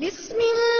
بسم الله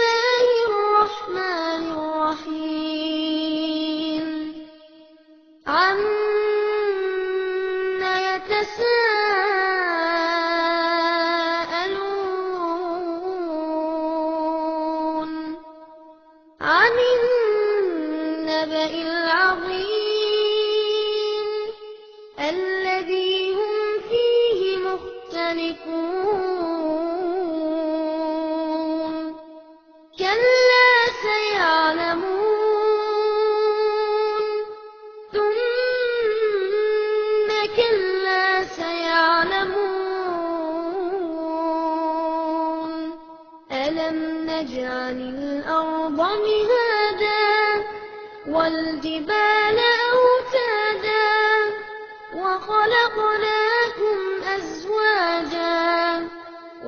وخلقناكم أزواجا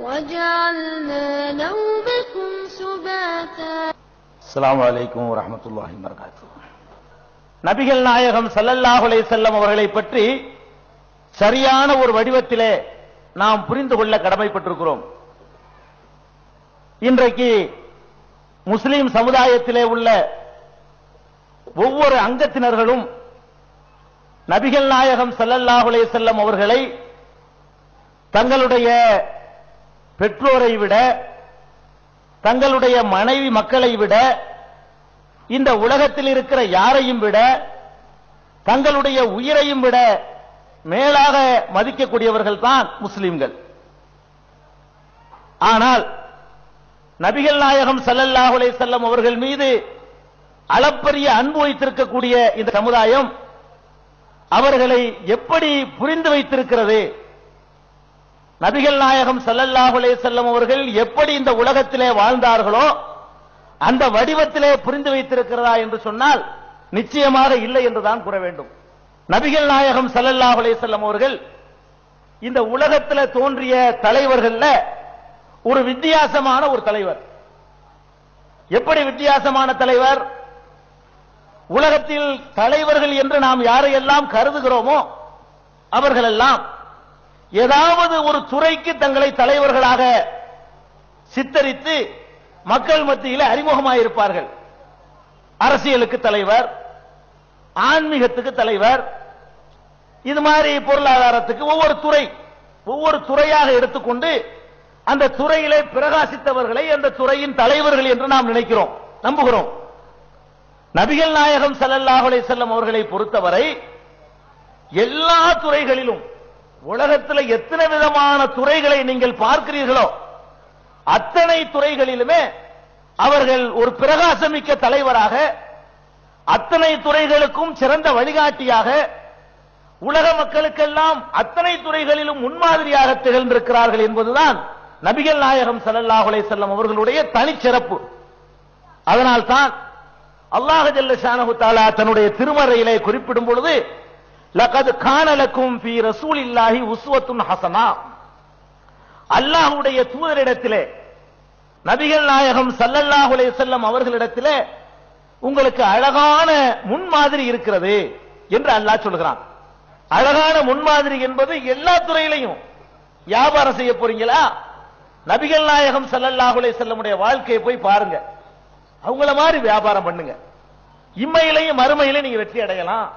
وجعلنا نومكم سباتا அஸ்ஸலாமு அலைக்கும் வரஹ்மத்துல்லாஹி வபரகாத்துஹு நபிகள் நாயகம் ஸல்லல்லாஹு அலைஹி வஸல்லம் அவர்களை பற்றி சரியான ஒரு வடிவத்திலே நாம் புரிந்து கொள்ள கடமைப்பட்டிருக்கிறோம் இன்றைக்கு முஸ்லிம் சமுதாயத்திலே உள்ள ஒவ்வொரு அங்கத்தினர்களும் நபிகள் நாயகம் செல்லல்லாஹுலே செல்லம் அவர்களை தங்களுடைய பெற்றோரை விட தங்களுடைய மனைவி மக்களை விட இந்த உலகத்தில் இருக்கிற யாரையும் விட தங்களுடைய உயிரையும் விட மேலாக மதிக்கக்கூடியவர்கள் தான் முஸ்லிம்கள். ஆனால் நபிகள் நாயகம் செல்லல்லாஹுலே செல்லம் அவர்கள் மீது அளப்பரிய அன்பு வைத்திருக்கக்கூடிய இந்த சமுதாயம் அவர்களை எப்படி புரிந்து வைத்திருக்கிறது? நபிகள் நாயகம் ஸல்லல்லாஹு செல்லும் அவர்கள் எப்படி இந்த உலகத்திலே வாழ்ந்தார்களோ அந்த வடிவத்திலே புரிந்து வைத்திருக்கிறதா என்று சொன்னால் நிச்சயமாக இல்லை என்றுதான் கூற வேண்டும். நபிகள் நாயகம் ஸல்லல்லாஹு அலைஹி அவர்கள் இந்த உலகத்தில் தோன்றிய தலைவர்கள்ல ஒரு வித்தியாசமான ஒரு தலைவர். எப்படி வித்தியாசமான தலைவர்? உலகத்தில் தலைவர்கள் என்று நாம் யாரையெல்லாம் கருதுகிறோமோ அவர்களெல்லாம் ஏதாவது ஒரு துறைக்கு தங்களை தலைவர்களாக சித்தரித்து மக்கள் மத்தியில் அறிமுகமாயிருப்பார்கள். அரசியலுக்கு தலைவர் ஆன்மீகத்துக்கு தலைவர் இது மாதிரி பொருளாதாரத்துக்கு ஒவ்வொரு துறை ஒவ்வொரு துறையாக எடுத்துக்கொண்டு அந்த துறையிலே பிரகாசித்தவர்களை அந்த துறையின் தலைவர்கள் என்று நாம் நினைக்கிறோம் நம்புகிறோம். நபிகள் நாயகம் ஸல்லல்லாஹு செல்லும் அவர்களை பொறுத்தவரை எல்லா துறைகளிலும் உலகத்தில் எத்தனை விதமான துறைகளை நீங்கள் பார்க்கிறீர்களோ அத்தனை துறைகளிலுமே அவர்கள் ஒரு பிரகாசமிக்க தலைவராக அத்தனை துறைகளுக்கும் சிறந்த வழிகாட்டியாக உலக மக்களுக்கெல்லாம் அத்தனை துறைகளிலும் முன்மாதிரியாக திகழ்ந்திருக்கிறார்கள் என்பதுதான் நபிகள் நாயகம் ஸல்லல்லாஹு செல்லும் அவர்களுடைய தனிச்சிறப்பு. அதனால்தான் அல்லாஹ் ஜல்ல ஷானஹு தன்னுடைய திருமறையிலே குறிப்பிடும் பொழுது லகத் கானலக்கும் லக்கும் ஃபீ ரசூலில்லாஹி உஸ்வத்துன் ஹசனா. அல்லாஹ்வுடைய தூதரிடத்திலே நபிகள் நாயகம் சல்லல்லாஹுலே அலைஹி வஸல்லம் அவர்களிடத்திலே உங்களுக்கு அழகான முன்மாதிரி இருக்கிறது என்று அல்லாஹ் சொல்கிறான். அழகான முன்மாதிரி என்பது எல்லா துறையிலையும் வியாபாரம் செய்ய போறீங்களா? நபிகள் நாயகம் சல்லல்லாஹுலே அலைஹி வஸல்லமுடைய வாழ்க்கையை போய் பாருங்க. அவங்கள மாதிரி வியாபாரம் பண்ணுங்க. இம்மையிலையும் மறுமையிலையும் நீங்க வெற்றி அடையலாம்.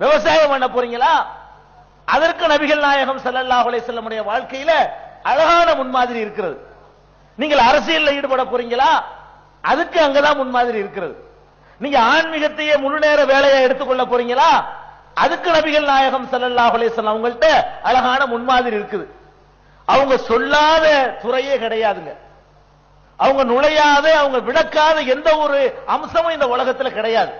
விவசாயம் பண்ண போறீங்களா? அதற்கு நபிகள் நாயகம் ஸல்லல்லாஹு செல்லமுடைய வாழ்க்கையில அழகான முன்மாதிரி இருக்கிறது. நீங்கள் அரசியல்ல ஈடுபட போறீங்களா? அதுக்கு அங்கதான் முன்மாதிரி இருக்கிறது. நீங்க ஆன்மீகத்தையே முழு நேர வேலையை எடுத்துக்கொள்ள போறீங்களா? அதுக்கு நபிகள் நாயகம் ஸல்லல்லாஹு அலைஹி அவங்கள்ட்ட அழகான முன்மாதிரி இருக்குது. அவங்க சொல்லாத துறையே கிடையாதுங்க. அவங்க நுழையாத அவங்க விளக்காத எந்த ஒரு அம்சமும் இந்த உலகத்துல கிடையாது.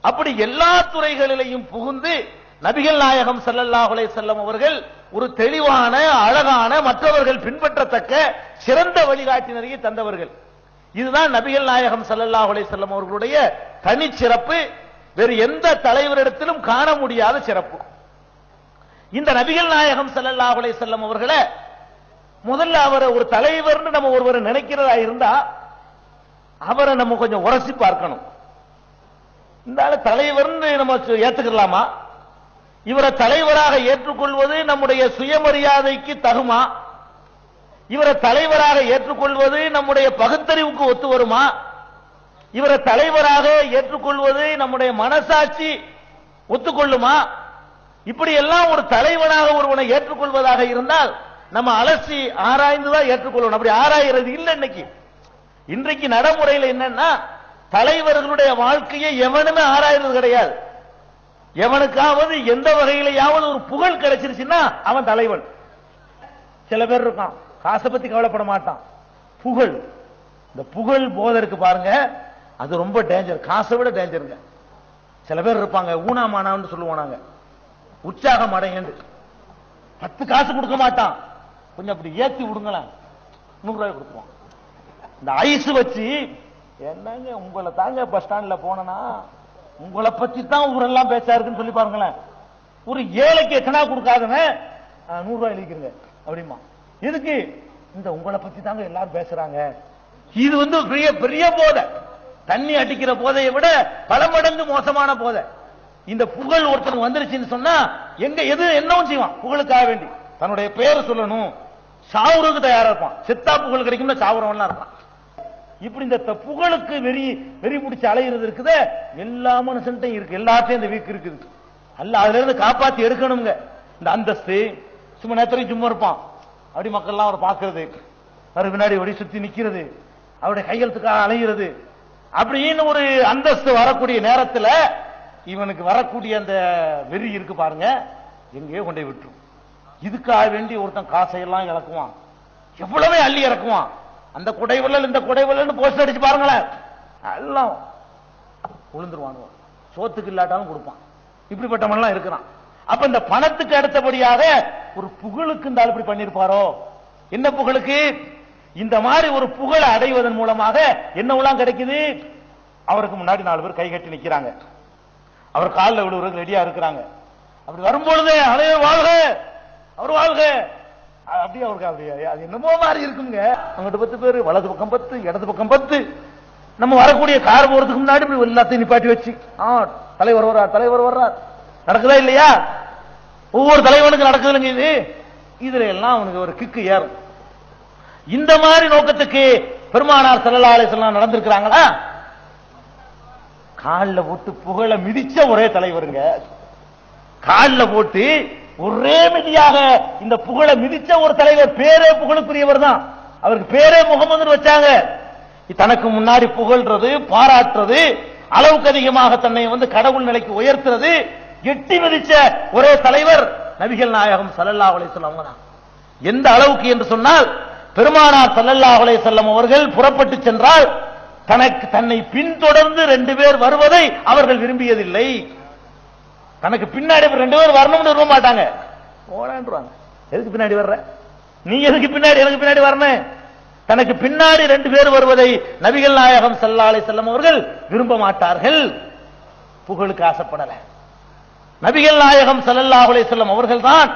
அப்படி எல்லா துறைகளிலையும் புகுந்து நபிகள் நாயகம் செல்லல்லாஹுலே செல்லம் அவர்கள் ஒரு தெளிவான அழகான மற்றவர்கள் பின்பற்றத்தக்க சிறந்த வழிகாட்டினரையே தந்தவர்கள். இதுதான் நபிகள் நாயகம் செல்லல்லாஹுலே செல்லம் அவர்களுடைய தனிச்சிறப்பு. வேறு எந்த தலைவரிடத்திலும் காண முடியாத சிறப்பு. இந்த நபிகள் நாயகம் செல்லல்லாஹுலே செல்லம் அவர்களை முதல்ல அவரை ஒரு தலைவர்னு நம்ம ஒருவர் நினைக்கிறதா இருந்தா அவரை நம்ம கொஞ்சம் உரசி பார்க்கணும். இந்த தலைவர்னு நம்ம ஏத்துக்கலாமா? இவரை தலைவராக ஏற்றுக்கொள்வது நம்முடைய சுயமரியாதைக்கு தகுமா? இவரை தலைவராக ஏற்றுக்கொள்வது நம்முடைய பகுத்தறிவுக்கு ஒத்து வருமா? இவரை தலைவராக ஏற்றுக்கொள்வது நம்முடைய மனசாட்சி ஒத்துக்கொள்ளுமா? இப்படி எல்லாம் ஒரு தலைவனாக ஒருவனை ஏற்றுக்கொள்வதாக இருந்தால் நம்ம அலசி ஆராய்ந்துதான் ஏற்றுக்கொள்ளணும். அப்படி ஆராய்றது இல்லை இன்னைக்கு. இன்றைக்கு நடைமுறையில் என்னன்னா தலைவர்களுடைய வாழ்க்கையை எவனுமே ஆராய்றது கிடையாது. எவனுக்காவது எந்த வகையிலையாவது ஒரு புகழ் கிடைச்சிருச்சுன்னா அவன் தலைவன். சில பேர் இருக்கான். காசை பத்தி கவலைப்பட மாட்டான். புகழ். இந்த புகழ் போதை இருக்கு பாருங்க. அது ரொம்ப டேஞ்சர் காசை விட டேஞ்சருங்க சில பேர் இருப்பாங்க. ஊனாமானான்னு சொல்லுவோம் நாங்க உற்சாகம் அடையண்டு பத்து காசு கொடுக்க மாட்டான். கொஞ்சம் அப்படி ஏத்தி விடுங்களேன். நூறு ரூபாய் இந்த ஐஸ் வச்சு என்னங்க உங்களை தாங்க பஸ் ஸ்டாண்ட்ல போனா உங்களை பத்தி தான் ஊரெல்லாம் பேச்சா இருக்குன்னு சொல்லி பாருங்களேன். ஒரு ஏழைக்கு எத்தனா கொடுக்காதவன் நூறுரூவா நூறு ரூபாய் எழுதிக்கிறங்க அப்படிமா எதுக்கு? இந்த உங்களை பத்தி தாங்க எல்லாரும் பேசுறாங்க. இது வந்து பெரிய பெரிய போதை. தண்ணி அடிக்கிற போதையை விட பல மடங்கு மோசமான போதை. இந்த புகழ் ஒருத்தன் வந்துருச்சுன்னு சொன்னா எங்க எது என்னவும் செய்வான். புகழுக்காக வேண்டி. தன்னுடைய பெயர் சொல்லணும். சாவுறதுக்கு தயாரா இருப்பான். செத்தா புகழ் கிடைக்கும்னா சாவுறவன்லாம் இருப்பான். இப்படி இந்த புகழுக்கு வெறி வெறி பிடிச்சி அலையிறது இருக்குது. எல்லா மனுஷன்ட்டையும் இருக்கு. எல்லாத்தையும் இந்த வீக் இருக்குது. அல்ல அதுல இருந்து காப்பாத்தி எடுக்கணுங்க இந்த அந்தஸ்து சும்மா நேரத்தையும் சும்மா இருப்பான். அப்படி மக்கள்லாம் அவரை பார்க்கறது. அவர் பின்னாடி ஓடி சுத்தி நிக்கிறது. அவருடைய கையெழுத்துக்காக அலைகிறது அப்படின்னு ஒரு அந்தஸ்து வரக்கூடிய நேரத்தில் இவனுக்கு வரக்கூடிய அந்த வெறி இருக்கு பாருங்க. எங்கேயோ கொண்டே விட்டுரும். இதுக்காக வேண்டி ஒருத்தன் காசையெல்லாம் இறக்குவான். எவ்வளவே அள்ளி இறக்குவான். அந்த குடைவல்லல் இந்த குடைவல்லல்னு போஸ்ட் அடிச்சு பாருங்களேன். எல்லாம் விழுந்துருவானுவ சோத்துக்கு இல்லாட்டாலும் கொடுப்பான். இப்படிப்பட்டவன்லாம் இருக்கிறான். அப்ப இந்த பணத்துக்கு அடுத்தபடியாக ஒரு புகழுக்கு இந்த ஆள் இப்படி பண்ணிருப்பாரோ என்ன புகழுக்கு? இந்த மாதிரி ஒரு புகழை அடைவதன் மூலமாக என்ன கிடைக்குது? அவருக்கு முன்னாடி நாலு பேர் கை கட்டி நிற்கிறாங்க அவர் காலில் விழுவுறதுக்கு ரெடியா இருக்கிறாங்க. அப்படி வரும்பொழுது அனைவரும் வாழ்க! அவர் வாழ்க. அப்படியே அவருக்கு அப்படியே அது என்னமோ மாதிரி இருக்குங்க. அங்கிட்ட பத்து பேர் வலது பக்கம் பத்து இடது பக்கம் பத்து. நம்ம வரக்கூடிய கார் போறதுக்கு முன்னாடி எல்லாத்தையும் நிப்பாட்டி வச்சு. ஆ தலைவர் வர்றார் தலைவர் வர்றார். நடக்குதா இல்லையா? ஒவ்வொரு தலைவனுக்கு நடக்குது இல்லைங்க இது. இதுல எல்லாம் அவனுக்கு ஒரு கிக்கு ஏறும். இந்த மாதிரி நோக்கத்துக்கு பெருமானார் ஸல்லல்லாஹு அலைஹி நடந்திருக்கிறாங்களா? கால்ல போட்டு புகழ மிதிச்ச ஒரே தலைவருங்க. கால்ல போட்டு ஒரே மிதியாக இந்த புகழை மிதிச்ச ஒரு தலைவர் பேரே புகழுக்குரியவர் தான் அவருக்கு பேரே முகமதுன்னு வச்சாங்க. தனக்கு முன்னாடி புகழ்றது பாராட்டுறது அளவுக்கு அதிகமாக தன்னை வந்து கடவுள் நிலைக்கு உயர்த்துறது எட்டி மிதிச்ச ஒரே தலைவர் நபிகள் நாயகம் சல்லல்லா அலை செல்லம் தான் எந்த அளவுக்கு என்று சொன்னால் பெருமானார் சல்லல்லா அலை செல்லம் அவர்கள் புறப்பட்டு சென்றால் தனக்கு தன்னை பின்தொடர்ந்து ரெண்டு பேர் வருவதை அவர்கள் விரும்பியதில்லை. தனக்கு பின்னாடி ரெண்டு பேர் வரணும்னு விரும்ப மாட்டாங்க. போடான்றாங்க. எதுக்கு பின்னாடி வர்ற? நீ எதுக்கு பின்னாடி எனக்கு பின்னாடி வரணும் தனக்கு பின்னாடி ரெண்டு பேர் வருவதை நபிகள் நாயகம் அலைஹி வஸல்லம் அவர்கள் விரும்ப மாட்டார்கள். புகழுக்கு ஆசைப்படல. நபிகள் நாயகம் ஸல்லல்லாஹு அலைஹி வஸல்லம் அவர்கள் தான்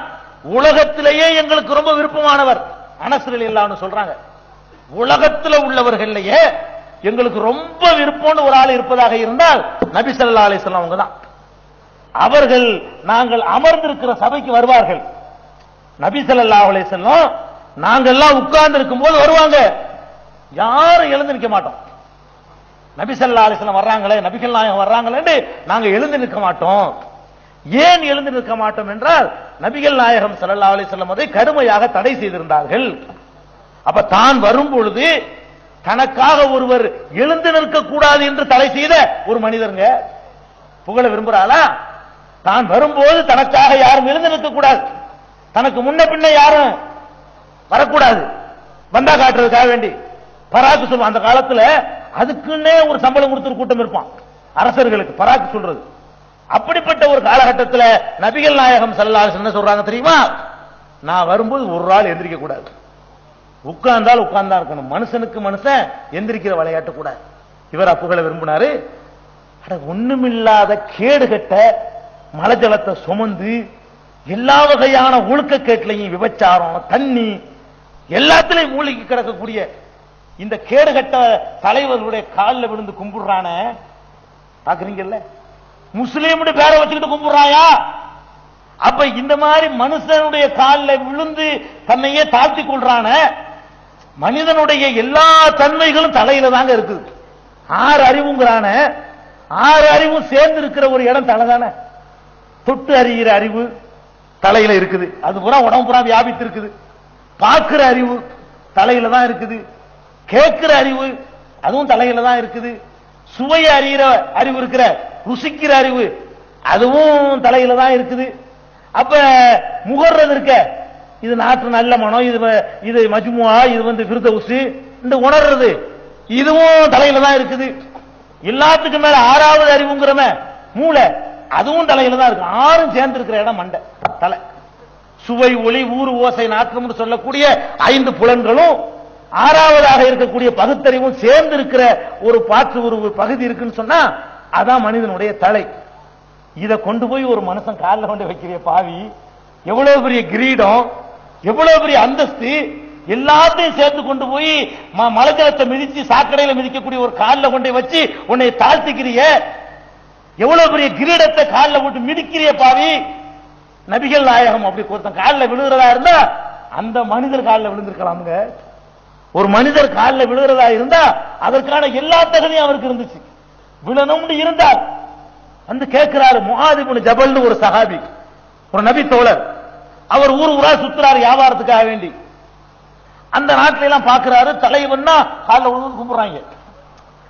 உலகத்திலேயே எங்களுக்கு ரொம்ப விருப்பமானவர். அனஸ்ரில் இல்லான்னு சொல்றாங்க. உலகத்துல உள்ளவர்கள்லயே எங்களுக்கு ரொம்ப விருப்பம்னு ஒரு ஆள் இருப்பதாக இருந்தால் நபி ஸல்லல்லாஹு அலைஹி வஸல்லம் அவங்க தான் அவர்கள் நாங்கள் அமர்ந்திருக்கிற சபைக்கு வருவார்கள். நபி ஸல்லல்லாஹு நாங்கள்லாம் உட்கார்ந்து இருக்கும் போது வருவாங்க. யாரும் எழுந்து நிற்க மாட்டோம். நபி ஸல்லல்லாஹு வர்றாங்களே நபிகள் நாயகம் வர்றாங்களேன்னு நாங்க எழுந்து நிற்க மாட்டோம். ஏன் எழுந்து நிற்க மாட்டோம் என்றால் நபிகள் நாயகம் சல்லா அலைஹி வஸல்லம் அதை கடுமையாக தடை செய்திருந்தார்கள். அப்ப தான் வரும் பொழுது தனக்காக ஒருவர் எழுந்து நிற்க கூடாது என்று தடை செய்த ஒரு மனிதருங்க. புகழ விரும்புறாளா? தான் வரும்போது தனக்காக யாரும் எழுந்து நிற்கக்கூடாது தனக்கு முன்ன பின்ன யாரும் வரக்கூடாது. வந்தா காட்டுறதுக்காக வேண்டி. பராக்கு சொல்லுவான். அந்த காலத்துல அதுக்குன்னே ஒரு சம்பளம் கொடுத்துரு கூட்டம் இருப்பான். அரசர்களுக்கு பராக்கு சொல்றது. அப்படிப்பட்ட ஒரு காலகட்டத்தில் நபிகள் நாயகம் ஸல்லல்லாஹு என்ன சொல்றாங்க தெரியுமா? நான் வரும்போது ஒரு ஆள் எந்திரிக்க கூடாது. உட்கார்ந்தால் உட்கார்ந்தா இருக்கணும். மனுஷனுக்கு மனுஷன் எந்திரிக்கிற விளையாட்டு கூட இவர் அப்புகளை விரும்பினாரு. அட ஒண்ணுமில்லாத கேடுகட்ட மலை ஜலத்தை சுமந்து எல்லா வகையான ஒழுக்கக்கேட்டிலையும் விபச்சாரம் தண்ணி எல்லாத்திலையும் மூழ்கி கிடக்கக்கூடிய இந்த கேடுகட்ட தலைவர்களுடைய காலில் விழுந்து கும்பிடுறான. பாக்குறீங்கல்ல முஸ்லீமுடைய பேரை வச்சுக்கிட்டு கும்பிடுறாயா? அப்ப இந்த மாதிரி மனுஷனுடைய காலில் விழுந்து தன்னையே தாழ்த்தி கொள்றான. மனிதனுடைய எல்லா தன்மைகளும் தலையில தாங்க இருக்குது. ஆறு அறிவுங்கிறான. ஆறு அறிவும் சேர்ந்து இருக்கிற ஒரு இடம் தலை தானே தொட்டு அறிகிற அறிவு தலையில இருக்குது. அது பூரா உடம்பு பூரா வியாபித்து இருக்குது பார்க்கிற அறிவு தலையில தான் இருக்குது. கேட்கிற அறிவு அதுவும் தலையில தான் இருக்குது. சுவை அறிகிற அறிவு இருக்கிற ருசிக்கிற அறிவு அதுவும் தலையில தான் இருக்குது. அப்ப முகர்றது இருக்க இது நாட்டு நல்ல மனம் இது இது மஜ்முவா இது வந்து விருதவுசு இந்த உணர்றது இதுவும் தலையில தான் இருக்குது. எல்லாத்துக்கும் மேல ஆறாவது அறிவுங்கிறம மூளை. அதுவும் தலையில தான் இருக்கு. ஆறும் சேர்ந்து இருக்கிற இடம் மண்டை. தலை. சுவை ஒளி ஊறு ஓசை நாற்றம்னு சொல்லக்கூடிய ஐந்து புலன்களும் ஆறாவதாக இருக்கக்கூடிய பகுத்தறிவும் சேர்ந்து இருக்கிற ஒரு பாற்று ஒரு பகுதி இருக்குன்னு சொன்னா அதான் மனிதனுடைய தலை. இதை கொண்டு போய் ஒரு மனுஷன் காலில் கொண்டு வைக்கிற பாவி. எவ்வளவு பெரிய கிரீடம் எவ்வளவு பெரிய அந்தஸ்து எல்லாத்தையும் சேர்த்து கொண்டு போய் ம- மலைஜலத்தை மிதிச்சு சாக்கடையில மிதிக்கக்கூடிய ஒரு காலில் கொண்டு வச்சு உன்னை தாழ்த்திக்கிறிய எவ்வளவு பெரிய கிரீடத்தை காலில் போட்டு மிதிக்கிறிய பாவி? நபிகள் நாயகம் அப்படி ஒருத்தன் காலில் விழுகிறதா இருந்தா அந்த மனிதர் காலில் விழுந்திருக்கலாமுங்க. ஒரு மனிதர் காலில் விழுகிறதா இருந்தா அதற்கான எல்லா தகுதியும் அவருக்கு இருந்துச்சு. விழணும்னு இருந்தால் வந்து கேட்கிறாரு முகாதிபுன் ஜபல்னு ஒரு சகாபி ஒரு நபி தோழர். அவர் ஊர் ஊரா சுத்துறாரு வியாபாரத்துக்காக வேண்டி. அந்த நாட்டில எல்லாம் பாக்குறாரு தலைவன்னா காலில் விழுந்து கும்பிடுறாங்க.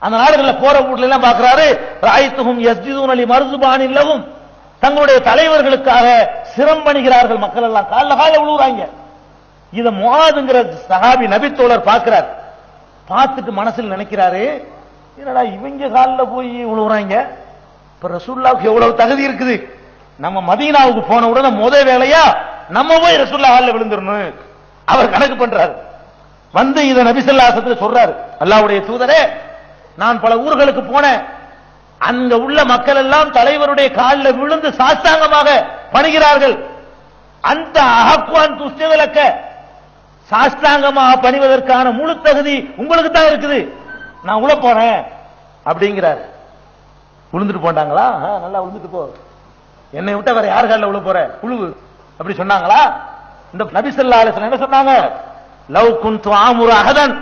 அந்த நாடுகளில் போற வீட்ல எல்லாம் பாக்குறாரு? ராயத்துகும் எஸ்ஜிதூன் அலி மருதுபான் இல்லவும் தங்களுடைய தலைவர்களுக்காக சிரம்பணிகிறார்கள் மக்கள் எல்லாம். கால கால விழுவுறாங்க இத முஆதுங்கிற சகாபி நபித்தோழர் பார்க்கிறார் பார்த்துட்டு மனசில் நினைக்கிறாரு என்னடா இவங்க காலில் போய் விழுவுறாங்க இப்ப ரசூல்லாவுக்கு எவ்வளவு தகுதி இருக்குது? நம்ம மதீனாவுக்கு போன உடனே முத வேலையா நம்ம போய் ரசூல்லா காலில் விழுந்துடணும் அவர் கணக்கு பண்றாரு. வந்து இதை நபிசல்லாசத்துல சொல்றாரு. அல்லாவுடைய தூதரே நான் பல ஊர்களுக்கு போனேன். அங்க உள்ள மக்கள் எல்லாம் தலைவருடைய காலில் விழுந்து சாஸ்தாங்கமாக பணிகிறார்கள். அந்த அகக்குவான் துஷ்ட விளக்க சாஸ்தாங்கமாக பணிவதற்கான முழு தகுதி உங்களுக்கு தான் இருக்குது. நான் உள்ள போறேன் அப்படிங்கிறார். விழுந்துட்டு போண்டாங்களா? ஆ, நல்லா விழுந்துட்டு போ. என்னை விட்ட வேற யார் காலில் உள்ள போற? புழுவு அப்படி சொன்னாங்களா? இந்த நபிசல்லா என்ன சொன்னாங்க? லவ் குன் ஆமுரு அகதன்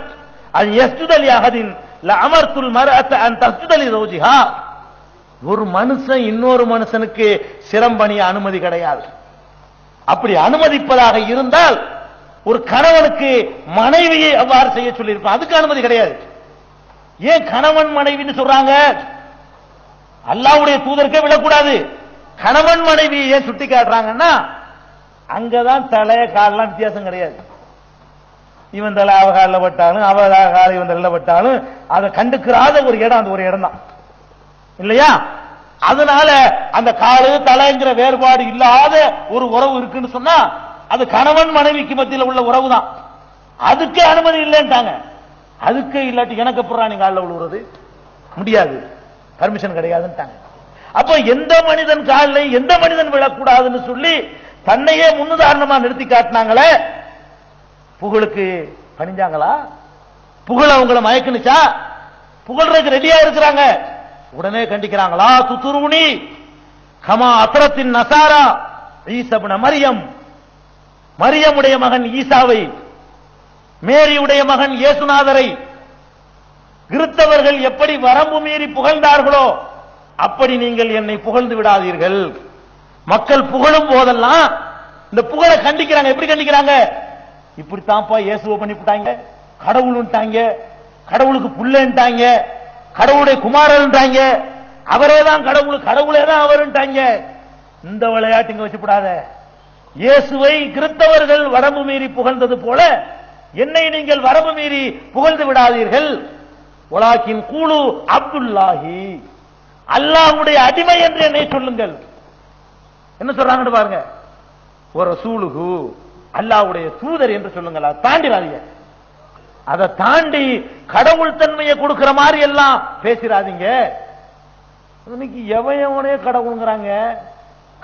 அது யஸ்ஜுதலி அகதின் லஅமர்துல் மர்அத அன் தஸ்ஜுதலி ரோஜிஹா ஒரு மனுஷன் இன்னொரு மனுஷனுக்கு சிரம்பணிய அனுமதி கிடையாது. அப்படி அனுமதிப்பதாக இருந்தால் ஒரு கணவனுக்கு மனைவியை அவ்வாறு செய்ய சொல்லியிருப்பான். அதுக்கு அனுமதி கிடையாது. ஏன் கணவன் மனைவின்னு சொல்றாங்க? அல்லாஹ்வுடைய தூதருக்கே விடக்கூடாது. கணவன் மனைவியை ஏன் சுட்டி காட்டுறாங்கன்னா அங்கதான் தலைய காலெல்லாம் வித்தியாசம் கிடையாது. இவன் தலை அவ காலில் பட்டாலும் அவ இவன் தலையில பட்டாலும் அதை கண்டுக்கிறாத ஒரு இடம் அந்த ஒரு இடம் தான் இல்லையா? அதனால அந்த காலு தலைங்கிற வேறுபாடு இல்லாத ஒரு உறவு இருக்குன்னு சொன்னா அது கணவன் மனைவிக்கு மத்தியில் உள்ள உறவு தான் அதுக்கு அனுமதி இல்லைன்ட்டாங்க. அதுக்கு இல்லாட்டி எனக்கு அப்புறம் நீங்க காலில் விழுவுறது? முடியாது. பர்மிஷன் கிடையாதுன்ட்டாங்க. அப்போ எந்த மனிதன் காலில் எந்த மனிதன் விழக்கூடாதுன்னு சொல்லி தன்னையே முன்னுதாரணமா நிறுத்தி காட்டினாங்களே புகழுக்கு பணிஞ்சாங்களா? புகழ் அவங்கள மயக்கணுச்சா புகழ்றதுக்கு ரெடியா இருக்கிறாங்க. உடனே கண்டிக்கிறாங்களா? துத்துருணி கமா அத்தரத்தின் நசாரா ஈசபுன மரியம். மரியமுடைய மகன் ஈசாவை மேரியுடைய மகன் இயேசுநாதரை. கிறித்தவர்கள் எப்படி வரம்பு மீறி புகழ்ந்தார்களோ அப்படி நீங்கள் என்னை புகழ்ந்து விடாதீர்கள். மக்கள் புகழும் போதெல்லாம் இந்த புகழை கண்டிக்கிறாங்க. எப்படி கண்டிக்கிறாங்க? இப்படித்தான்ப்பா இயேசுவை பண்ணிவிட்டாங்க. கடவுள்ன்ட்டாங்க. கடவுளுக்கு புள்ளன்ட்டாங்க. கடவுளுடைய குமாரன்ட்டாங்க அவரே தான் கடவுள் கடவுளே தான் அவருன்ட்டாங்க. இந்த விளையாட்டுங்க வச்சுப்படாத. இயேசுவை கிறித்தவர்கள் வரம்பு மீறி புகழ்ந்தது போல என்னை நீங்கள் வரம்பு மீறி புகழ்ந்து விடாதீர்கள். உலாக்கின் கூழு அப்துல்லாஹி. அல்லாஹுடைய அடிமை என்று என்னை சொல்லுங்கள். என்ன சொல்றாங்கன்னு பாருங்க. ஒரு சூழுகு அல்லாவுடைய தூதர் என்று சொல்லுங்கள் அதை தாண்டிடாதீங்க. அதை தாண்டி கடவுள் தன்மையை கொடுக்கிற மாதிரி எல்லாம் பேசிடாதீங்க. இன்னைக்கு எவையவனே கடவுளுங்கிறாங்க?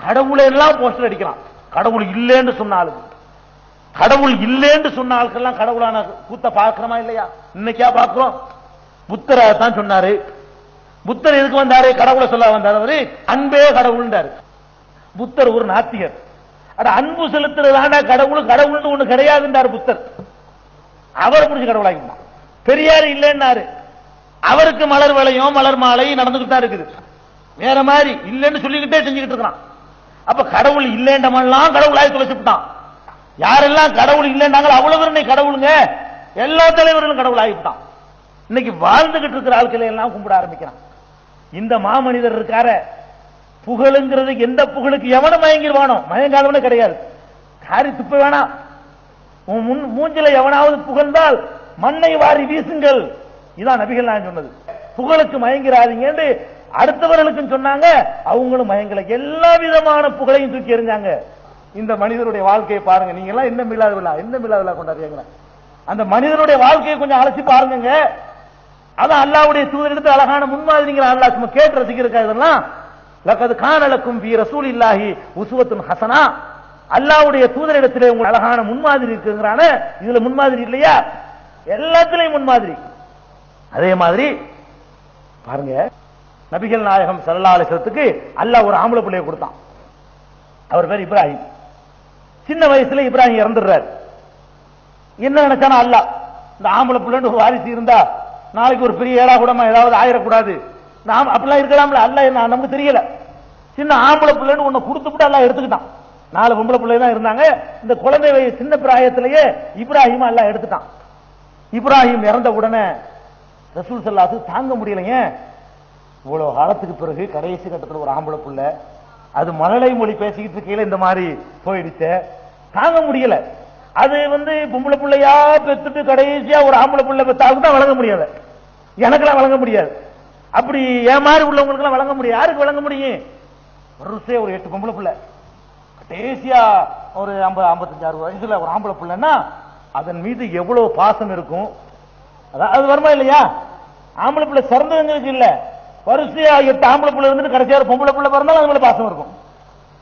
கடவுளை எல்லாம் போஸ்டர் அடிக்கிறான். கடவுள் இல்லைன்னு சொன்னாலும். கடவுள் இல்லைன்னு சொன்ன ஆட்கள்லாம் கடவுளான கூத்த பார்க்கிறோமா இல்லையா? இன்னைக்கா பார்க்கிறோம். புத்தர் தான் சொன்னாரு. புத்தர் எதுக்கு வந்தாரு? கடவுளை சொல்ல வந்தார் அவரு. அன்பே கடவுள்ன்றாரு. புத்தர் ஒரு நாத்திகர். அட அன்பு செலுத்துறதான கடவுள். கடவுள்னு ஒண்ணு கிடையாதுன்றார் புத்தர். அவரை புடிச்சு கடவுளாக்கிட்டான் பெரியார் இல்லைன்னாரு. அவருக்கு மலர் வளையும் மலர் மாலையும் நடந்துகிட்டு தான் இருக்குது. வேற மாதிரி இல்லைன்னு சொல்லிக்கிட்டே செஞ்சுக்கிட்டு இருக்கிறான். அப்ப கடவுள் இல்லைன்றமெல்லாம் கடவுளாய் துளைச்சுட்டான் யாரெல்லாம் கடவுள் இல்லைன்றாங்களோ அவ்வளவு இன்னைக்கு கடவுளுங்க. எல்லா தலைவர்களும் கடவுள் ஆகிட்டான் இன்னைக்கு வாழ்ந்துகிட்டு இருக்கிற ஆட்களை எல்லாம் கும்பிட ஆரம்பிக்கிறான். இந்த மாமனிதர் இருக்கார. புகழுங்கிறது எந்த புகழுக்கு எவனும் மயங்கிடுவானோ? மயங்காதவனே கிடையாது. காரி துப்ப வேணாம் உன் முன் மூஞ்சில எவனாவது புகழ்ந்தால் மண்ணை வாரி வீசுங்கள். இதான் நபிகள் நான் சொன்னது. புகழுக்கு மயங்கிறாதீங்கன்னு அடுத்தவர்களுக்கும் சொன்னாங்க. அவங்களும் மயங்கல. எல்லா விதமான புகழையும் தூக்கி எறிஞ்சாங்க. இந்த மனிதருடைய வாழ்க்கையை பாருங்க. நீங்க எல்லாம் என்ன மிலாது விழா என்ன மிலாது விழா கொண்டாடுறீங்க அந்த மனிதனுடைய வாழ்க்கையை கொஞ்சம் அலசி பாருங்க அதான் அல்லாவுடைய தூதரிடத்து அழகான முன்மாதிரிங்கிற அல்லாஹ் சும்மா கேட்டு ரசிக்கிறக்கா இதெல்லாம் லகது காணலக்கும் பி ரசூல் இல்லாஹி உசுவத்துன் ஹசனா. அல்லாவுடைய தூதரிடத்திலே உங்க அழகான முன்மாதிரி இருக்குங்கிறான. இதுல முன்மாதிரி இல்லையா? எல்லாத்திலையும் முன்மாதிரி. அதே மாதிரி பாருங்க நபிகள் நாயகம் சல்லா அலிசத்துக்கு அல்லாஹ் ஒரு ஆம்பளை பிள்ளைய கொடுத்தான். அவர் பேர் இப்ராஹிம். சின்ன வயசுல இப்ராஹிம் இறந்துடுறாரு. என்ன நினைச்சானா அல்லாஹ் இந்த ஆம்பளை பிள்ளைன்னு ஒரு வாரிசு இருந்தா நாளைக்கு ஒரு பெரிய ஏழா கூடமா ஏதாவது ஆயிடக்கூடாது நாம் அப்படிலாம் இருக்கலாம்ல அல்ல என்ன நமக்கு தெரியல. சின்ன ஆம்பளை பிள்ளைன்னு ஒண்ணு கொடுத்துட்டு எல்லாம் எடுத்துக்கிட்டான். நாலு பொம்பளை பிள்ளை தான் இருந்தாங்க. இந்த குழந்தை வயசு சின்ன பிராயத்திலேயே இப்ராஹிம் எல்லாம் எடுத்துட்டான். இப்ராஹிம் இறந்த உடனே ரசூல் சல்லாத்து தாங்க முடியலைங்க இவ்வளவு காலத்துக்கு பிறகு கடைசி கட்டத்தில் ஒரு ஆம்பளை பிள்ளை அது மழலை மொழி பேசிக்கிட்டு இருக்கையில இந்த மாதிரி போயிடுச்சு. தாங்க முடியல. அது வந்து பொம்பளை பிள்ளையா பெத்துட்டு கடைசியா ஒரு ஆம்பளை பிள்ளை பெத்தாவுக்கு தான் வழங்க முடியாது. எனக்கெல்லாம் வழங்க முடியாது. அப்படி ஏமாறி உள்ளவங்களுக்கு எல்லாம் வழங்க முடியும். யாருக்கு வழங்க முடியும்? வருஷே ஒரு எட்டு பொம்பளை பிள்ளை. கடைசியா ஒரு ஐம்பது ஐம்பத்தஞ்சு அறுபது வயசுல ஒரு ஆம்பளை பிள்ளைன்னா அதன் மீது எவ்வளவு பாசம் இருக்கும்? அதான் அது வருமா இல்லையா? ஆம்பளை பிள்ளை சிறந்தவங்களுக்கு இல்ல. வரிசையா எட்டு ஆம்பளை பிள்ளை இருந்துட்டு கடைசியா ஒரு பொம்பளை பிள்ளை பிறந்தாலும் அது மேல பாசம் இருக்கும்.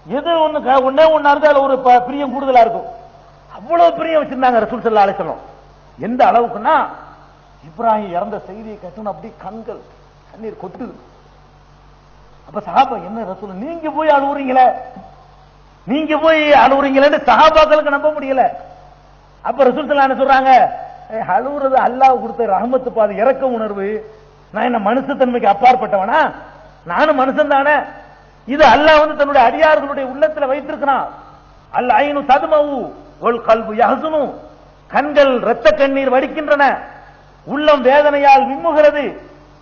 எது ஒண்ணு க- ஒண்ணே ஒண்ணா இருந்தா அதுல ஒரு ப- பிரியம் கூடுதலா இருக்கும். அவ்வளவு பிரியம் வச்சிருந்தாங்க ரசூல் செல்ல அழைச்சலும் எந்த அளவுக்குன்னா இப்ராஹிம் இறந்த செய்தியை கட்டணும் அப்படி கண்கள் கண்ணீர் கொட்டுது. அப்ப சகாபா என்ன ரசூல்? நீங்க போய் அழுவுறீங்களே. நீங்க போய் அழுவுறீங்களேன்னு சகாபாக்களுக்கு நம்ப முடியல. அப்ப ரசூல் என்ன சொல்றாங்க? அழுவுறது அல்லாஹ் கொடுத்த ரஹமத்து பாது இறக்க உணர்வு. நான் என்ன மனுஷத்தன்மைக்கு அப்பாற்பட்டவனா? நானும் மனுஷன் தானே. இது அல்லாஹ் வந்து தன்னுடைய அடியார்களுடைய உள்ளத்துல வைத்திருக்கிறான். அல் ஐனு சதுமவு ஒல் கல்பு யகசுனு கண்கள் இரத்த கண்ணீர் வடிக்கின்றன. உள்ளம் வேதனையால் விம்முகிறது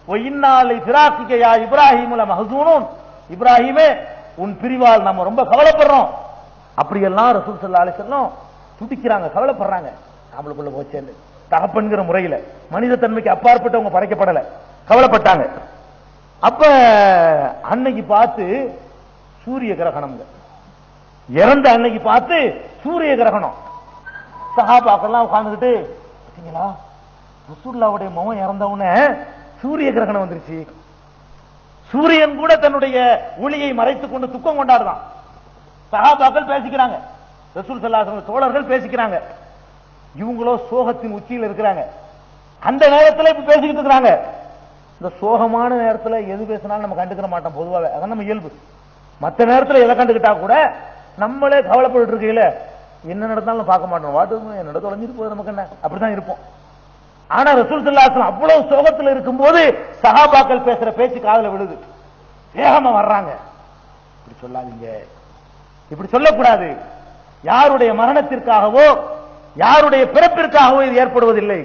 ஒ இந்நாளை பிராக்கிக்கையா இப்ராஹிமுல மஹசூனும் இப்ராஹிமே உன் பிரிவால் நம்ம ரொம்ப கவலைப்படுறோம். அப்படியெல்லாம் ரசூல் ஸல்லல்லாஹு அலைஹி வஸல்லம் துடிக்கிறாங்க கவலைப்படுறாங்க. நம்மளுக்குள்ள போச்சேன்னு. தகப்பன்கிற முறையில மனித தன்மைக்கு அப்பாற்பட்டவங்க படைக்கப்படலை. கவலைப்பட்டாங்க. அப்ப அன்னைக்கு பார்த்து சூரிய கிரகணம்ங்க. இறந்த அன்னைக்கு பார்த்து சூரிய கிரகணம். சஹாபாக்கெல்லாம் உட்கார்ந்துகிட்டு பார்த்தீங்களா ரசூல்லாவுடைய மகன் இறந்தவுடனே சூரிய கிரகணம் வந்துருச்சு. சூரியன் கூட தன்னுடைய ஒளியை மறைத்துக் கொண்டு துக்கம் கொண்டாடுதான். சகாபாக்கள் பேசிக்கிறாங்க. ரசூல் சல்லாசன் தோழர்கள் பேசிக்கிறாங்க. இவங்களோ சோகத்தின் உச்சியில் இருக்கிறாங்க. அந்த நேரத்துல இப்ப பேசிக்கிட்டு இருக்கிறாங்க. இந்த சோகமான நேரத்துல எது பேசினாலும் நம்ம கண்டுக்கிற மாட்டோம் பொதுவாக அதான் நம்ம இயல்பு. மத்த நேரத்துல எதை கண்டுக்கிட்டா கூட நம்மளே கவலைப்பட்டு இருக்கையில என்ன நடந்தாலும் பார்க்க மாட்டோம். வாட்டு என்னோட தொலைஞ்சிட்டு போகுது நமக்கு என்ன? அப்படிதான் இருப்போம். ஆனா ரசூல் ஸல்லல்லாஹு அவ்வளவு சோகத்துல இருக்கும்போது சஹாபாக்கள் பேசுற பேச்சு காதல விழுது. வேகமா வர்றாங்க. இப்படி சொல்லாதீங்க. இப்படி சொல்லக்கூடாது. யாருடைய மரணத்திற்காகவோ யாருடைய பிறப்பிற்காகவோ இது ஏற்படுவதில்லை.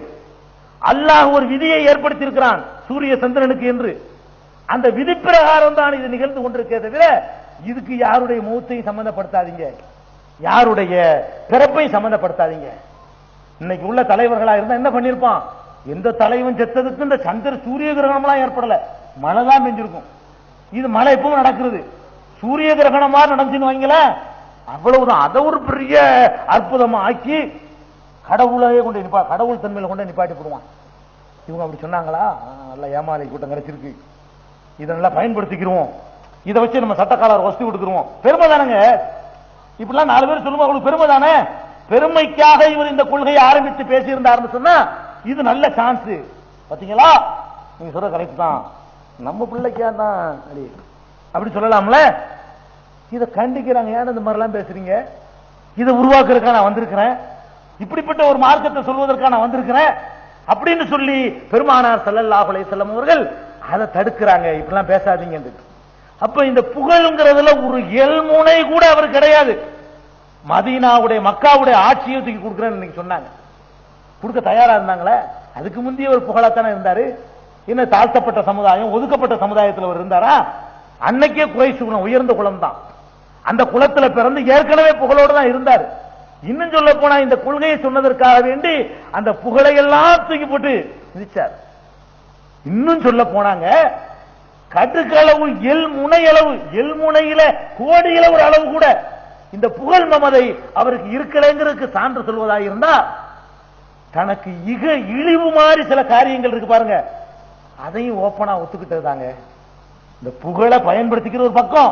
அல்லாஹ் ஒரு விதியை ஏற்படுத்தி இருக்கிறான் சூரிய சந்திரனுக்கு என்று. அந்த விதி பிரகாரம் தான் இது நிகழ்ந்து கொண்டிருக்கே தவிர இதுக்கு யாருடைய மூத்தையும் சம்பந்தப்படுத்தாதீங்க. யாருடைய பிறப்பை சம்பந்தப்படுத்தாதீங்க. இன்னைக்கு உள்ள தலைவர்களா இருந்தா என்ன பண்ணிருப்பான்? எந்த தலைவன் செத்ததுக்கு இந்த சந்திர சூரிய கிரகணம்லாம் ஏற்படல. மழை தான் பெஞ்சிருக்கும். இது மழை எப்பவும் நடக்கிறது. சூரிய கிரகணமா நடந்துச்சுன்னு வைங்களேன் அவ்வளவுதான். அதை ஒரு பெரிய அற்புதமா ஆக்கி கடவுளையே கொண்டு நிப்பா கடவுள் தன்மையில கொண்டு நிப்பாட்டி போடுவான். இவங்க அப்படி சொன்னாங்களா? நல்லா ஏமாலை கூட்டம் கிடைச்சிருக்கு. இதை நல்லா பயன்படுத்திக்கிறோம் இதை வச்சு நம்ம சட்டக்காலர் வசதி கொடுத்துருவோம். பெருமை தானங்க? இப்படிலாம் நாலு பேர் சொல்லுவோம் அவங்களுக்கு பெருமை தானே? பெருமைக்காக இவர் இந்த கொள்கையை ஆரம்பித்து பேசியிருந்தாருன்னு சொன்னா இது நல்ல சான்ஸ் பாத்தீங்களா? நீங்க சொல்ற கரெக்ட் தான். நம்ம பிள்ளைக்கா தான் அப்படி அப்படி சொல்லலாம்ல? இதை கண்டிக்கிறாங்க. ஏன் இந்த மாதிரிலாம் பேசுறீங்க? இதை உருவாக்குறதுக்காக நான் வந்திருக்கிறேன். இப்படிப்பட்ட ஒரு மார்க்கத்தை சொல்வதற்காக நான் வந்திருக்கிறேன். அப்படின்னு சொல்லி பெருமானார் ஸல்லல்லாஹு அலைஹி வஸல்லம் அவர்கள் அதை தடுக்கிறாங்க. இப்படிலாம் பேசாதீங்க அப்ப இந்த புகழ்ங்கிறதுல ஒரு எல்முனை கூட அவர் கிடையாது. மதீனாவுடைய மக்காவுடைய ஆட்சியை தூக்கி கொடுக்குறேன்னு இன்னைக்கு சொன்னாங்க. கொடுக்க தயாரா இருந்தாங்களே? அதுக்கு முந்தைய ஒரு புகழாத்தானே இருந்தாரு? என்ன தாழ்த்தப்பட்ட சமுதாயம் ஒதுக்கப்பட்ட சமுதாயத்தில் அவர் இருந்தாரா? அன்னைக்கே குறைசு குணம் உயர்ந்த குளம் தான் அந்த குளத்துல பிறந்து ஏற்கனவே புகழோடு தான் இருந்தார். இன்னும் சொல்ல போனா இந்த கொள்கையை சொன்னதற்காக வேண்டி அந்த புகழையெல்லாம் தூக்கி போட்டு மிதிச்சார். இன்னும் சொல்ல போனாங்க கடுகளவு எல் முனையளவு எல் முனையில கோடியில ஒரு அளவு கூட இந்த புகழ் மமதை அவருக்கு இருக்கலைங்கிறதுக்கு சான்று சொல்வதாக இருந்தா தனக்கு இக இழிவு மாதிரி சில காரியங்கள் இருக்கு பாருங்க. அதையும் ஓப்பனா ஒத்துக்கிட்டது தாங்க இந்த புகழை பயன்படுத்திக்கிற ஒரு பக்கம்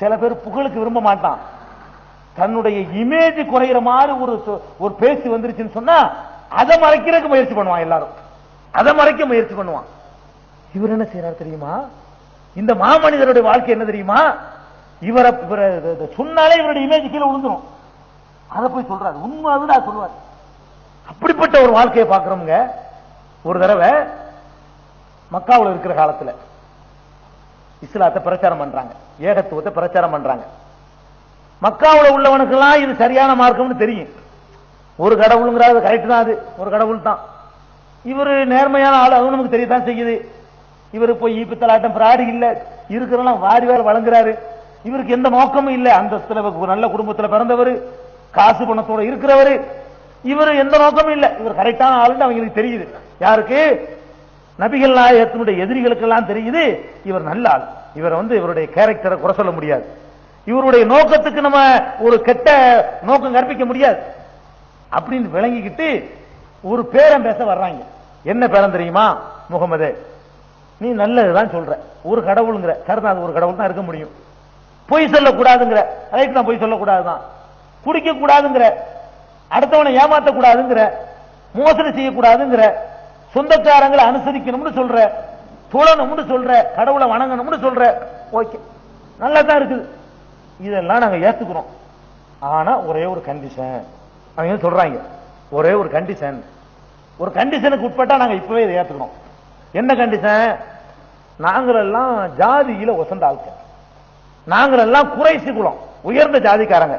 சில பேர் புகழுக்கு விரும்ப மாட்டான். தன்னுடைய இமேஜ் குறையிற மாதிரி ஒரு ஒரு பேச்சு வந்துருச்சுன்னு சொன்னா அதை மறைக்கிறதுக்கு முயற்சி பண்ணுவான் எல்லாரும். அதை மறைக்க முயற்சி பண்ணுவான். இவர் என்ன செய்யறாரு தெரியுமா? இந்த மாமனிதருடைய வாழ்க்கை என்ன தெரியுமா? இவரை சொன்னாலே இவருடைய இமேஜ் கீழே விழுந்துரும். அதை போய் சொல்றாரு. உண்மை அதுதான் சொல்லுவார் அப்படிப்பட்ட ஒரு வாழ்க்கையை பார்க்கிறோம்ங்க ஒரு தடவை மக்காவுல இருக்கிற காலத்துல இஸ்லாத்தை பிரச்சாரம் பண்றாங்க. ஏகத்துவத்தை பிரச்சாரம் பண்றாங்க. மக்காவுல உள்ளவனுக்கெல்லாம் இது சரியான மார்க்கம்னு தெரியும். ஒரு கடவுளுங்கிறது கரெக்ட் தான் அது. ஒரு கடவுள் தான். இவரு நேர்மையான ஆள் அதுவும் நமக்கு தெரியத்தான் செய்யுது. இவரு போய் ஈப்பித்தலாட்டம் பிராடி இல்லை. இருக்கிறெல்லாம் வாரி வேற வழங்குறாரு. இவருக்கு எந்த நோக்கமும் இல்லை. அந்தஸ்துல ஒரு நல்ல குடும்பத்துல பிறந்தவர் காசு பணத்தோட இருக்கிறவர். இவரு எந்த நோக்கமும் இல்லை. இவர் கரெக்டான ஆளுன்னு அவங்களுக்கு தெரியுது. யாருக்கு? நபிகள் நாயகத்தினுடைய எதிரிகளுக்கெல்லாம் தெரியுது. இவர் நல்ல ஆள். இவர் வந்து இவருடைய கேரக்டரை குறை சொல்ல முடியாது. இவருடைய நோக்கத்துக்கு நம்ம ஒரு கெட்ட நோக்கம் கற்பிக்க முடியாது. அப்படின்னு விளங்கிக்கிட்டு ஒரு பேரம் பேச வர்றாங்க. என்ன பேரம் தெரியுமா? முகமது நீ நல்லதுதான் சொல்ற. ஒரு கடவுளுங்கிற. கருணா அது ஒரு கடவுள் தான் இருக்க முடியும். பொய் சொல்லக்கூடாதுங்கிற. ரைட் நான் பொய் சொல்லக்கூடாதுதான். குடிக்க கூடாதுங்கிற அடுத்தவனை ஏமாத்த கூடாதுங்கிற மோசடி செய்யக்கூடாதுங்கிற. சொந்தக்காரங்களை அனுசரிக்கணும்னு சொல்ற. தொழணும்னு சொல்ற. கடவுளை வணங்கணும்னு சொல்ற. ஓகே. நல்லா தான் இருக்குது. இதெல்லாம் நாங்க ஏத்துக்கிறோம். ஆனா ஒரே ஒரு கண்டிஷன் அவங்க சொல்றாங்க? ஒரே ஒரு கண்டிஷன் ஒரு கண்டிஷனுக்கு உட்பட்டா நாங்க இப்பவே இதை ஏத்துக்கிறோம். என்ன கண்டிஷன் நாங்களெல்லாம் ஜாதியில ஒசந்த ஆட்கள். நாங்களெல்லாம் குறைசி குலம் உயர்ந்த ஜாதிக்காரங்க.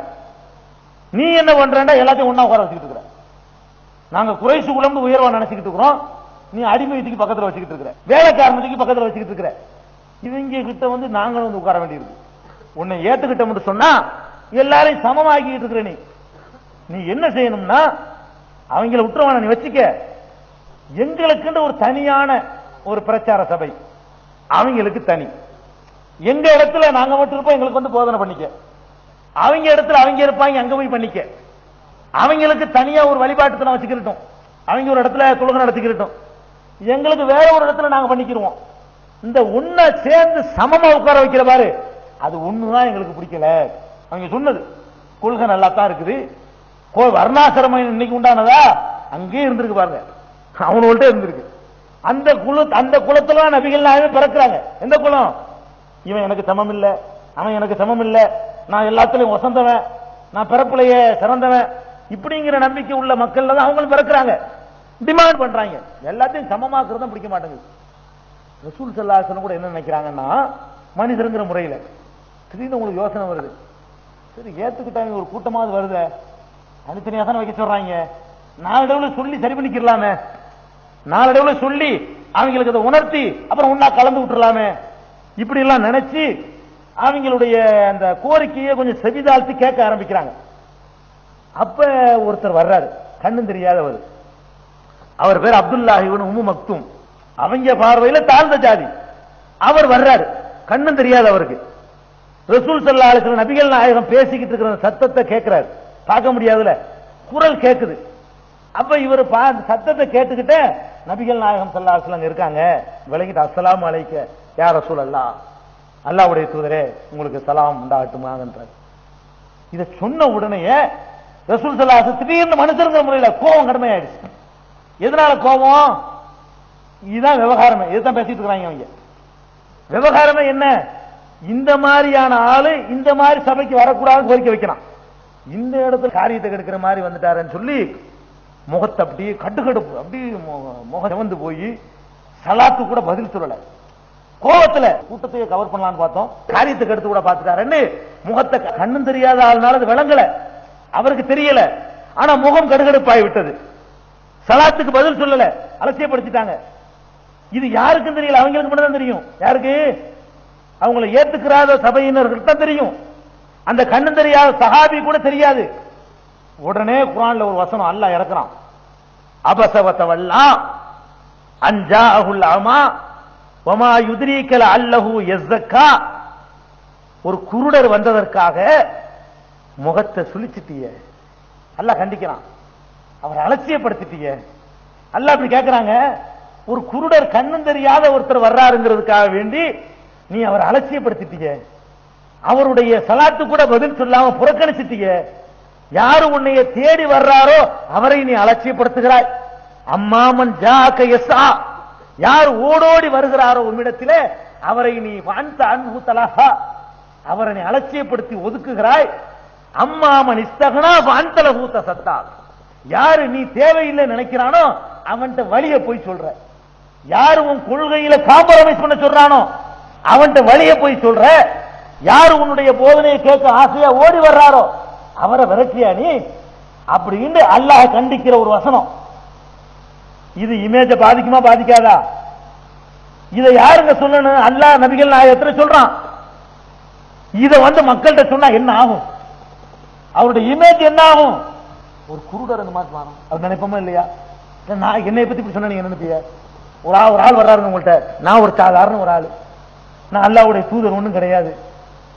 நீ என்ன பண்றா எல்லாத்தையும் ஒண்ணா உட்கார வச்சுக்கிட்டு இருக்கிற. நாங்க குறைசு குலம் உயர்வா நினைச்சுக்கிட்டு இருக்கிறோம். நீ அடிமையத்துக்கு பக்கத்துல வச்சுக்கிட்டு இருக்கிற. வேலைக்காரனுக்கு பக்கத்துல வச்சுக்கிட்டு இருக்கிற. இவங்க கிட்ட வந்து நாங்களும் வந்து உட்கார வேண்டியிருக்கு. உன்னை ஏத்துக்கிட்டோம்னு சொன்னா எல்லாரையும் சமமாக்கிட்டு இருக்கிற நீ. நீ என்ன செய்யணும்னா அவங்கள விட்டுருவான நீ வச்சுக்க. எங்களுக்குன்ற ஒரு தனியான ஒரு பிரச்சார சபை. அவங்களுக்கு தனி. எங்க இடத்துல நாங்க மட்டும் இருப்போம் எங்களுக்கு வந்து போதனை பண்ணிக்க. அவங்க இடத்துல அவங்க இருப்பாங்க அங்க போய் பண்ணிக்க. அவங்களுக்கு தனியா ஒரு வழிபாட்டுத்தனம் வச்சுக்கிட்டோம். அவங்க ஒரு இடத்துல தொழுகை நடத்திக்கிட்டோம். எங்களுக்கு வேற ஒரு இடத்துல நாங்க பண்ணிக்கிருவோம். இந்த ஒன்ன சேர்ந்து சமமா உட்கார வைக்கிற பாரு. அது ஒண்ணுதான் எங்களுக்கு பிடிக்கல. அவங்க சொன்னது கொள்கை நல்லா தான் இருக்குது. கோ- வர்ணாசிரமம் இன்னைக்கு உண்டானதா? அங்கேயே இருந்திருக்கு பாருங்க. அவனோட இருந்திருக்கு. அந்த குல அந்த குலத்துல நபிகள் நாயகம் பிறக்கிறாங்க. எந்த குலம்? இவன் எனக்கு சமம் இல்ல அவன் எனக்கு சமம் இல்ல நான் எல்லாத்துலயும் வசந்தவன் நான் பிறப்புலையே சிறந்தவன். இப்படிங்கிற நம்பிக்கை உள்ள மக்கள் தான் அவங்களும் பிறக்கிறாங்க. டிமாண்ட் பண்றாங்க. எல்லாத்தையும் சமமாக்குறது பிடிக்க மாட்டேங்குது. ரசூல் சல்லாசனம் கூட என்ன நினைக்கிறாங்கன்னா மனிதருங்கிற முறையில் திடீர்னு உங்களுக்கு யோசனை வருது. சரி ஏத்துக்கிட்டாங்க ஒரு கூட்டமாவது வருதே. தனித்தனியாக தானே வைக்க சொல்றாங்க. நாளடைவில் சொல்லி சரி பண்ணிக்கிறலாமே. நாளடைவில் சொல்லி அவங்களுக்கு அதை உணர்த்தி அப்புறம் ஒன்னா கலந்து விட்டுறலாமே. இப்படி எல்லாம் நினைச்சு அவங்களுடைய அந்த கோரிக்கையை கொஞ்சம் செவிதாழ்த்தி கேட்க ஆரம்பிக்கிறாங்க. அப்ப ஒருத்தர் வர்றாரு. கண்ணும் தெரியாதவர். அவர் பேர் அப்துல்லாஹி இப்னு உம்மு மக்தும். அவங்க பார்வையில தாழ்ந்த ஜாதி. அவர் வர்றாரு. கண்ணும் தெரியாது அவருக்கு ரசூல் ஸல்லல்லாஹு நபிகள் நாயகம் பேசிக்கிட்டு இருக்கிற சத்தத்தை கேட்கிறாரு. பார்க்க முடியாதுல. குரல் கேக்குது. அப்ப இவர் சத்தத்தை கேட்டுக்கிட்ட நபிகள் நாயகம் ஸல்லல்லாஹு இருக்காங்க. விளங்கிட்டு அஸ்ஸலாமு அழைக்க யார் ரசூல் அல்லா அல்லாஹ்வுடைய தூதரே உங்களுக்கு சலாம் உண்டாகட்டுமாங்கன்றார் இத சொன்ன உடனே ரசூல் சல்லாசு திடீர்னு மனுஷருங்கிற முறையில கோபம் கடுமையாயிடுச்சு. எதனால கோபம்? இதுதான் விவகாரமே. இதுதான் பேசிட்டு இருக்கிறாங்க அவங்க விவகாரமே என்ன? இந்த மாதிரியான ஆளு இந்த மாதிரி சபைக்கு வரக்கூடாதுன்னு கோரிக்கை வைக்கிறான். இந்த இடத்துல காரியத்தை கெடுக்கிற மாதிரி வந்துட்டாருன்னு சொல்லி முகத்தை அப்படியே கட்டுக்கடுப்பு அப்படியே முகம் வந்து போய் சலாத்து கூட பதில் சொல்லலை. கோபத்துல கூட்டத்தையே கவர் பண்ணலாம்னு பார்த்தோம். காரியத்துக்கு எடுத்து கூட பார்த்துட்டாருன்னு முகத்தை கண்ணும் தெரியாத ஆள்னால அது விளங்கல. அவருக்கு தெரியல. ஆனா முகம் கடுகடுப்பாய் விட்டது. சலாத்துக்கு பதில் சொல்லல. அலட்சியப்படுத்திட்டாங்க. இது யாருக்கும் தெரியல. அவங்களுக்கு மட்டும் தான் தெரியும். யாருக்கு? அவங்கள ஏத்துக்கிறாத சபையினர்களுக்கு தான் தெரியும். அந்த கண்ணு தெரியாத சஹாபி கூட தெரியாது. உடனே குரான்ல ஒரு வசனம் அல்ல இறக்குறான். அபசவத்தவல்லாம் அஞ்சா அகுல்லாமா ஒமா யுதிரீக்கல அல்லஹு எஸ்ஸக்கா ஒரு குருடர் வந்ததற்காக முகத்தை சுழிச்சிட்டிய. அல்ல கண்டிக்கிறான். அவரை அலட்சியப்படுத்திட்டிய. அல்ல அப்படி கேட்கிறாங்க ஒரு குருடர் கண்ணும் தெரியாத ஒருத்தர் வர்றாருங்கிறதுக்காக வேண்டி நீ அவரை அலட்சியப்படுத்திட்டிய. அவருடைய சலாத்து கூட பதில் சொல்லாம புறக்கணிச்சிட்டிய. யாரு உன்னைய தேடி வர்றாரோ அவரை நீ அலட்சியப்படுத்துகிறாய். அம்மாமன் ஜாக்க எஸ்ஆ யார் ஓடோடி வருகிறாரோ உம்மிடத்தில் அவரை நீ வாழ்ந்த அன்பு தலஹா அவரை நீ அலட்சியப்படுத்தி ஒதுக்குகிறாய். அம்மாமன் இஸ்தகனா வாழ்ந்தல ஊத்த சத்தா யாரு நீ தேவையில்லை நினைக்கிறானோ அவன்கிட்ட வழிய போய் சொல்ற. யாரு உன் கொள்கையில காம்பரமைஸ் பண்ண சொல்றானோ அவன்கிட்ட வழிய போய் சொல்ற. யாரு உன்னுடைய போதனையை கேட்க ஆசையா ஓடி வர்றாரோ அவரை விரட்டியா நீ? அப்படின்னு அல்லாஹ் கண்டிக்கிற ஒரு வசனம். இது இமேஜ பாதிக்குமா பாதிக்காதா? இதை யாருங்க சொல்லணும் அல்லாஹ் நபிகள் நாயகத்துல சொல்றான். இத வந்து மக்கள்கிட்ட சொன்னா என்ன ஆகும்? அவருடைய இமேஜ் என்ன ஆகும்? ஒரு குருடர் அந்த மாதிரி மாறும் அவர் நினைப்போமா இல்லையா? இல்ல, நான் என்னை பத்தி இப்படி சொன்னா நீங்க நினைப்பீங்க? ஒரு ஆள் ஒரு ஆள் வர்றாருங்க உங்கள்ட்ட நான் ஒரு சாதாரண ஒரு ஆள். நான் அல்லாவுடைய தூதர் ஒண்ணும் கிடையாது.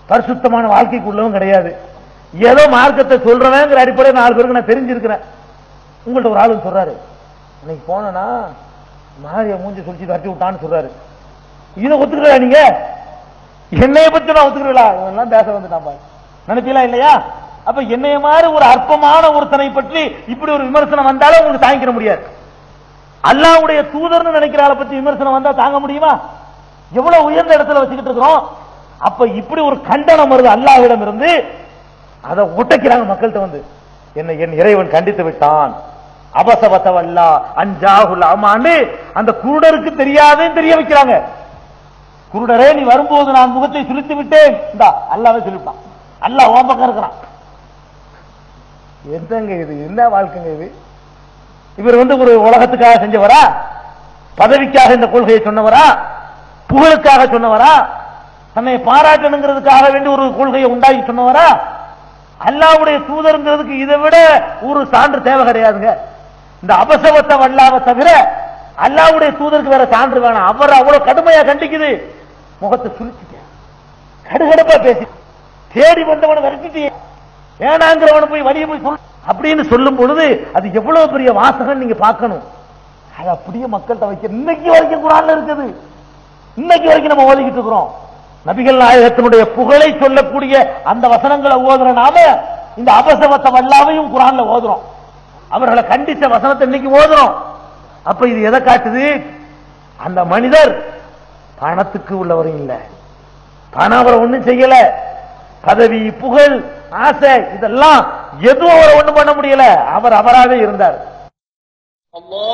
பரிசுத்தமான வாழ்க்கைக்கு உள்ளவன் கிடையாது. ஏதோ மார்க்கத்தை சொல்றவங்கிற அடிப்படையில் நாலு பேருக்கு நான் தெரிஞ்சிருக்கிறேன். உங்கள்ட்ட ஒரு ஆளு சொல்றாரு. இன்னைக்கு போனா மாரிய மூஞ்சி சொல்லி தட்டி விட்டான்னு சொல்றாரு. இதை ஒத்துக்கிறா நீங்க? என்னைய பத்தி நான் ஒத்துக்கிறீங்களா? இவெல்லாம் பேச வந்துட்டான் பாரு. நினைப்பீங்களா இல்லையா? அப்ப என்னைய மாதிரி ஒரு அற்பமான ஒருத்தனை பற்றி இப்படி ஒரு விமர்சனம் வந்தாலும் உங்களுக்கு தாங்கிக்கிற முடியாது. அல்லாஹ்வுடைய தூதர்னு நினைக்கிற ஆளை பத்தி விமர்சனம் வந்தா தாங்க முடியுமா? எவ்வளவு உயர்ந்த இடத்துல வச்சுக்கிட்டு இருக்கிறோம். அப்ப இப்படி ஒரு கண்டனம் வருது அல்லாஹ்விடம் இருந்து அதை உடைக்கிறாங்க மக்கள்கிட்ட வந்து. என்னை என் இறைவன் கண்டித்து விட்டான். அபசபத்தவல்லா அஞ்சாகுல் அமான்னு அந்த குருடருக்கு தெரியாதுன்னு தெரிய வைக்கிறாங்க. குருடரே நீ வரும்போது நான் முகத்தை சுழித்து விட்டேன். இந்தா அல்லாவே சொல்லிவிட்டான். அல்லாஹ் ஓம் பக்கம் இருக்கிறான். என்னங்க இது? என்ன வாழ்க்கைங்க இது? இவர் வந்து ஒரு உலகத்துக்காக செஞ்சவரா? பதவிக்காக இந்த கொள்கையை சொன்னவரா? புகழுக்காக சொன்னவரா? தன்னை பாராட்டணுங்கிறதுக்காக வேண்டி ஒரு கொள்கையை உண்டாகி சொன்னவரா? அல்லாவுடைய தூதருங்கிறதுக்கு இதை விட ஒரு சான்று தேவை கிடையாதுங்க. இந்த அபசவத்தை வல்லாம தவிர அல்லாவுடைய தூதருக்கு வேற சான்று வேணாம். அவர் அவ்வளவு கடுமையா கண்டிக்குது. முகத்தை சுழிச்சுக்க கடுகடுப்பா பேசி. தேடி வந்தவனை விரட்டிட்டு. வேணாங்கிறவனை போய் வழியை போய் சொல். அப்படின்னு சொல்லும் பொழுது அது எவ்வளவு பெரிய வாசகம் நீங்க பார்க்கணும். அது அப்படியே மக்கள்கிட்ட வைக்க. இன்னைக்கு வரைக்கும் குரான்ல இருக்குது. இன்னைக்கு வரைக்கும் நம்ம ஓதிக்கிட்டு இருக்கிறோம். நபிகள் நாயகத்தினுடைய புகழை சொல்லக்கூடிய அந்த வசனங்களை ஓதுற நாம இந்த அபசவத்தை வல்லாவையும் குரான்ல ஓதுறோம். அவர்களை கண்டிச்ச வசனத்தை இன்னைக்கு ஓதுறோம். அப்ப இது எதை காட்டுது? அந்த மனிதர் பணத்துக்கு உள்ளவரும் இல்லை. பணம் அவரை ஒண்ணும் செய்யல. பதவி புகழ் ஆசை இதெல்லாம் எதுவும் அவரை ஒண்ணும் பண்ண முடியல. அவர் அவராக இருந்தார். அம்மா